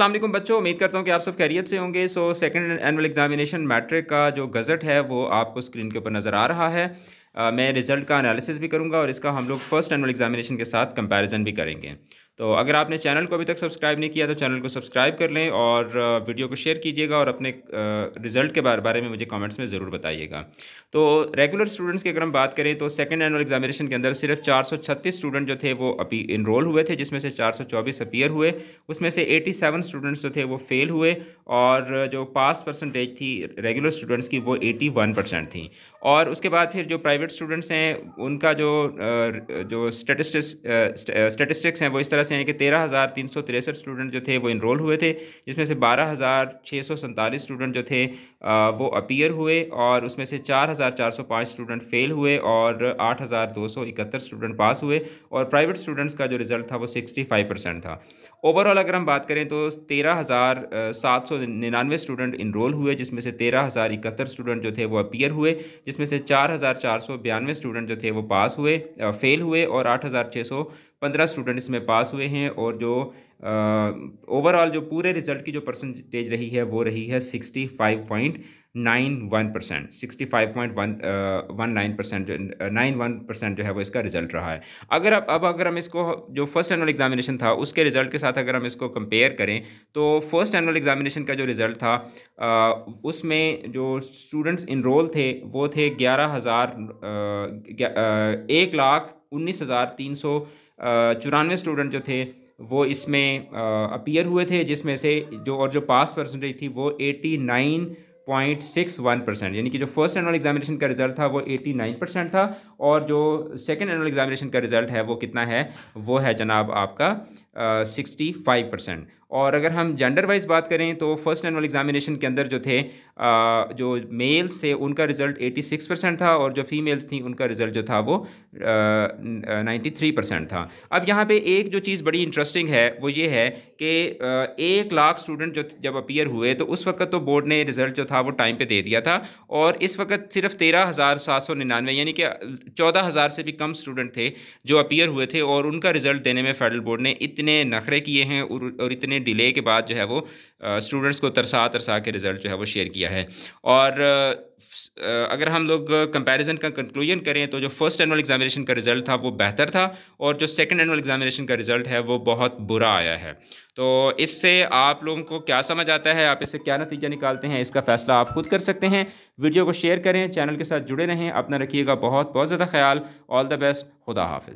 वालेकुम बच्चों उम्मीद करता हूँ कि आप सब खैरियत से होंगे। सो सेकंड एनुअल एग्जामिनेशन मैट्रिक का जो गज़ट है वो आपको स्क्रीन के ऊपर नज़र आ रहा है। आ, मैं रिज़ल्ट का एनालिसिस भी करूँगा और इसका हम लोग फ़र्स्ट एनुअल एग्जामिनेशन के साथ कंपैरिजन भी करेंगे। तो अगर आपने चैनल को अभी तक सब्सक्राइब नहीं किया तो चैनल को सब्सक्राइब कर लें और वीडियो को शेयर कीजिएगा और अपने रिज़ल्ट के बारे में मुझे कमेंट्स में ज़रूर बताइएगा। तो रेगुलर स्टूडेंट्स की अगर हम बात करें तो सेकंड एनुअल एग्जामिनेशन के अंदर सिर्फ़ 436 स्टूडेंट जो थे, वो अभी इनरोल हुए थे, जिसमें से 424 अपीयर हुए। उसमें से 87 स्टूडेंट्स जो थे, वो फेल हुए और जो पास परसेंटेज थी रेगुलर स्टूडेंट्स की, वो एटी परसेंट थी। और उसके बाद फिर जो प्राइवेट स्टूडेंट्स हैं, उनका जो जो स्टेटिस्टिक्स स्टेटिस्टिक्स हैं, वो इस तरह से हैं कि तेरह हज़ार तीन सौ तिरसठ स्टूडेंट जो थे वो इनरोल हुए थे, जिसमें से बारह हज़ार छः सौ सैंतालीस स्टूडेंट जो थे वो अपीयर हुए और उसमें से चार हज़ार चार सौ पाँच स्टूडेंट फेल हुए और आठ हज़ार दो सौ इकहत्तर स्टूडेंट पास हुए और प्राइवेट स्टूडेंट्स का जो रिज़ल्ट था वो सिक्सटी फाइव परसेंट था। ओवरऑल अगर हम बात करें तो तेरह हज़ार सात सौ निन्यानवे स्टूडेंट इनरोल हुए, जिसमें से तेरह हज़ार इकहत्तर स्टूडेंट जो थे वो अपीयर हुए, जिसमें से चार हज़ार चार सौ बयानवे स्टूडेंट जो थे वो पास हुए फेल हुए और आठ हज़ार छः सौ पंद्रह स्टूडेंट इसमें पास हुए हैं और जो ओवरऑल जो पूरे रिज़ल्ट की जो परसेंटेज रही है, वो रही है sixty five point nine one percent sixty five point one one nine percent nine one percent जो है वो इसका रिज़ल्ट रहा है। अगर अब अब अगर हम इसको, जो फ़र्स्ट एनुअल एग्जामिनेशन था, उसके रिज़ल्ट के साथ अगर हम इसको कंपेयर करें तो फ़र्स्ट एनुअल एग्जामिनेशन का जो रिज़ल्ट था उसमें जो स्टूडेंट्स इनरोल थे, वो थे ग्यारह हज़ार एक लाख उन्नीस हज़ार तीन सौ चौरानवे स्टूडेंट जो थे, वो इसमें अपीयर हुए थे, जिसमें से जो और जो पास परसेंटेज थी, वो eighty nine point six one percent यानी कि जो फ़र्स्ट एनुअल एग्जामिनेशन का रिज़ल्ट था, वो एटी नाइन परसेंट था, और जो सेकेंड एनुअल एग्जामिनेशन का रिज़ल्ट है, वो कितना है, वो है जनाब आपका सिक्सटी फाइव परसेंट और अगर हम जेंडर वाइज बात करें तो फ़र्स्ट एनुअल एग्जामिनेशन के अंदर जो थे आ, जो मेल्स थे उनका रिज़ल्ट 86 परसेंट था और जो फीमेल्स थी उनका रिज़ल्ट जो था वो नाइन्टी थ्री परसेंट था। अब यहाँ पे एक जो चीज़ बड़ी इंटरेस्टिंग है वो ये है कि एक लाख स्टूडेंट जो जब अपीयर हुए तो उस वक्त तो बोर्ड ने रिज़ल्ट जो था वो टाइम पर दे दिया था और इस वक्त सिर्फ़ तेरह हज़ार सात सौ निन्यानवे यानी कि चौदह हज़ार से भी कम स्टूडेंट थे जो अपीयर हुए थे और उनका रिज़ल्ट देने में फेडरल बोर्ड ने इतने नखरे किए हैं और इतने डिले के बाद जो है वो स्टूडेंट्स को तरसा तरसा के रिज़ल्ट जो है वो शेयर किया है। और अगर हम लोग कंपैरिजन का कंक्लूजन करें तो जो फ़र्स्ट एनुअल एग्जामिनेशन का रिज़ल्ट था वो बेहतर था और जो सेकंड एनुअल एग्जामिनेशन का रिज़ल्ट है वो बहुत बुरा आया है। तो इससे आप लोगों को क्या समझ आता है? आप इससे क्या नतीजा निकालते हैं? इसका फ़ैसला आप खुद कर सकते हैं। वीडियो को शेयर करें चैनल के साथ जुड़े रहें, अपना रखिएगा बहुत बहुत ज़्यादा ख्याल। ऑल द बेस्ट खुदा हाफिज़